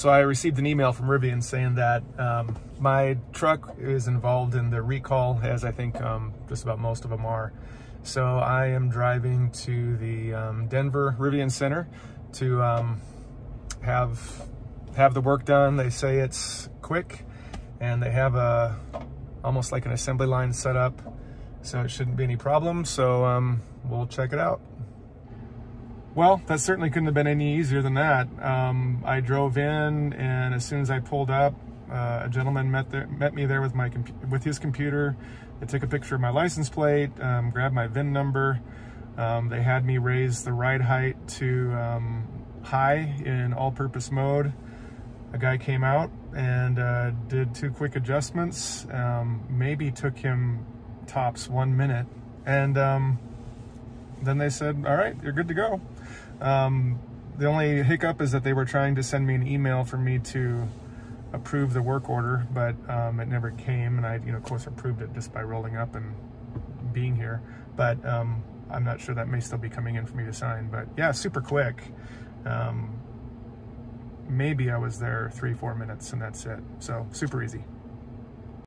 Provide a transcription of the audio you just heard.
So I received an email from Rivian saying that um, my truck is involved in the recall, as I think um, just about most of them are. So I am driving to the um, Denver Rivian Center to um, have have the work done. They say it's quick, and they have a almost like an assembly line set up, so it shouldn't be any problem. So um, we'll check it out. Well, that certainly couldn't have been any easier than that. Um, I drove in, and as soon as I pulled up, uh, a gentleman met there, met me there with my with his computer. They took a picture of my license plate, um, grabbed my VIN number. Um, they had me raise the ride height to um, high in all-purpose mode. A guy came out and uh, did two quick adjustments. Um, maybe took him tops one minute, and um, then they said, "All right, you're good to go." Um, the only hiccup is that they were trying to send me an email for me to approve the work order, but um, it never came. And I, you know, of course, approved it just by rolling up and being here. But um, I'm not sure that may still be coming in for me to sign. But yeah, super quick. Um, maybe I was there three, four minutes and that's it. So super easy.